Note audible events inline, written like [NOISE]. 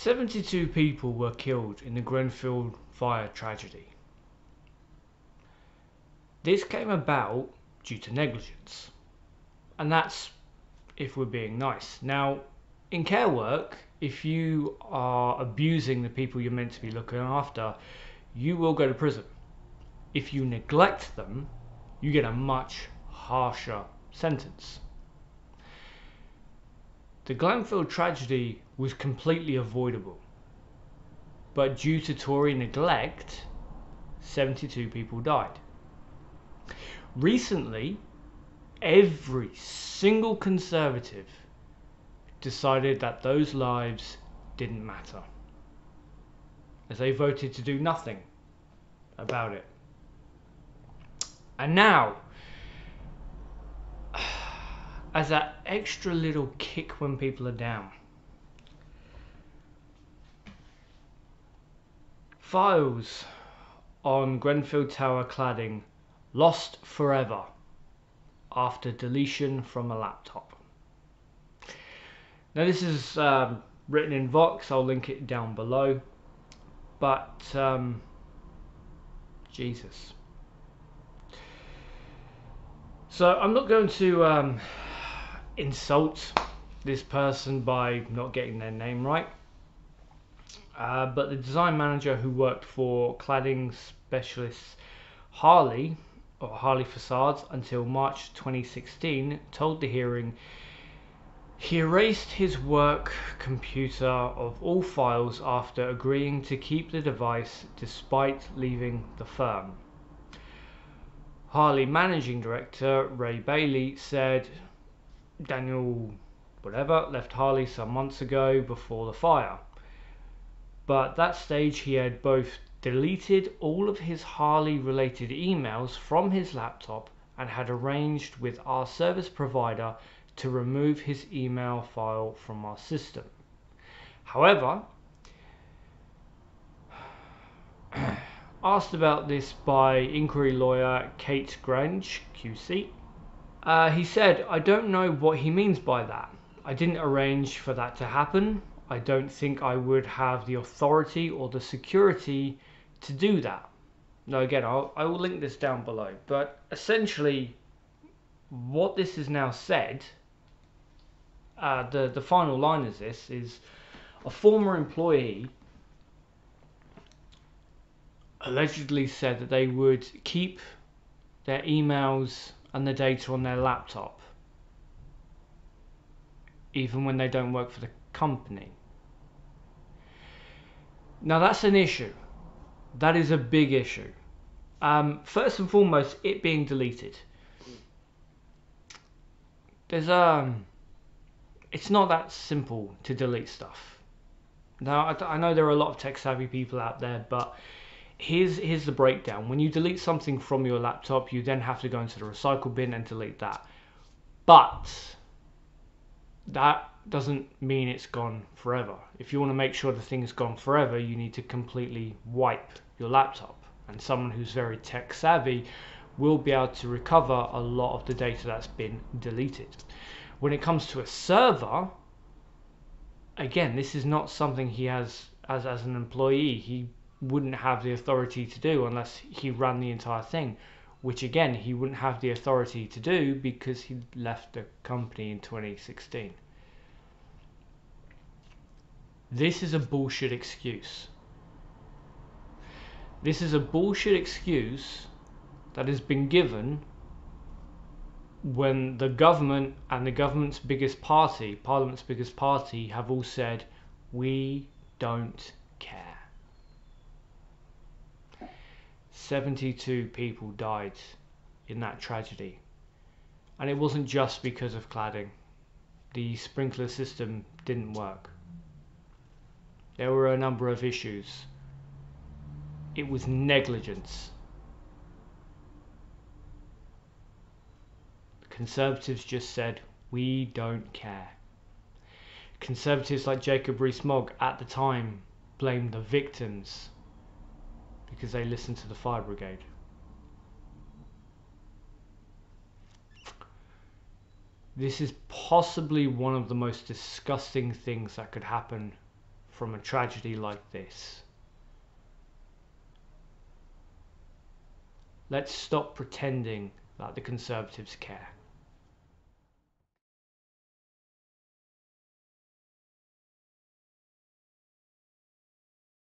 72 people were killed in the Grenfell fire tragedy. This came about due to negligence. And that's if we're being nice. Now, in care work, if you are abusing the people you're meant to be looking after, you will go to prison. If you neglect them, you get a much harsher sentence. The Grenfell tragedy was completely avoidable, but due to Tory neglect, 72 people died. Recently, every single Conservative decided that those lives didn't matter, as they voted to do nothing about it. And now, as that extra little kick when people are down. Files on Grenfell Tower cladding lost forever after deletion from a laptop. Now this is um, written in Vox, I'll link it down below. But, um, Jesus. So I'm not going to um, insult this person by not getting their name right. Uh, but the design manager who worked for cladding specialist Harley or Harley Facades until March 2016 told the hearing he erased his work computer of all files after agreeing to keep the device despite leaving the firm. Harley managing director Ray Bailey said Daniel whatever left Harley some months ago before the fire. But at that stage he had both deleted all of his Harley related emails from his laptop and had arranged with our service provider to remove his email file from our system. However, [CLEARS THROAT] asked about this by inquiry lawyer Kate Grange, QC, uh, he said, I don't know what he means by that. I didn't arrange for that to happen. I don't think I would have the authority or the security to do that. Now, again, I'll, I will link this down below. But essentially, what this is now said, uh, the, the final line is this, is a former employee allegedly said that they would keep their emails and the data on their laptop, even when they don't work for the company. Now that's an issue. That is a big issue. Um, first and foremost, it being deleted. There's um, it's not that simple to delete stuff. Now I, I know there are a lot of tech savvy people out there, but here's here's the breakdown. When you delete something from your laptop, you then have to go into the recycle bin and delete that. But that doesn't mean it's gone forever. If you want to make sure the thing's gone forever, you need to completely wipe your laptop. And someone who's very tech savvy will be able to recover a lot of the data that's been deleted. When it comes to a server, again, this is not something he has as, as an employee. He wouldn't have the authority to do unless he ran the entire thing, which again he wouldn't have the authority to do because he left the company in 2016. This is a bullshit excuse. This is a bullshit excuse that has been given when the government and the government's biggest party, Parliament's biggest party, have all said, we don't care. 72 people died in that tragedy. And it wasn't just because of cladding. The sprinkler system didn't work. There were a number of issues. It was negligence. Conservatives just said, we don't care. Conservatives like Jacob Rees-Mogg at the time blamed the victims because they listened to the fire brigade. This is possibly one of the most disgusting things that could happen from a tragedy like this. Let's stop pretending that the Conservatives care.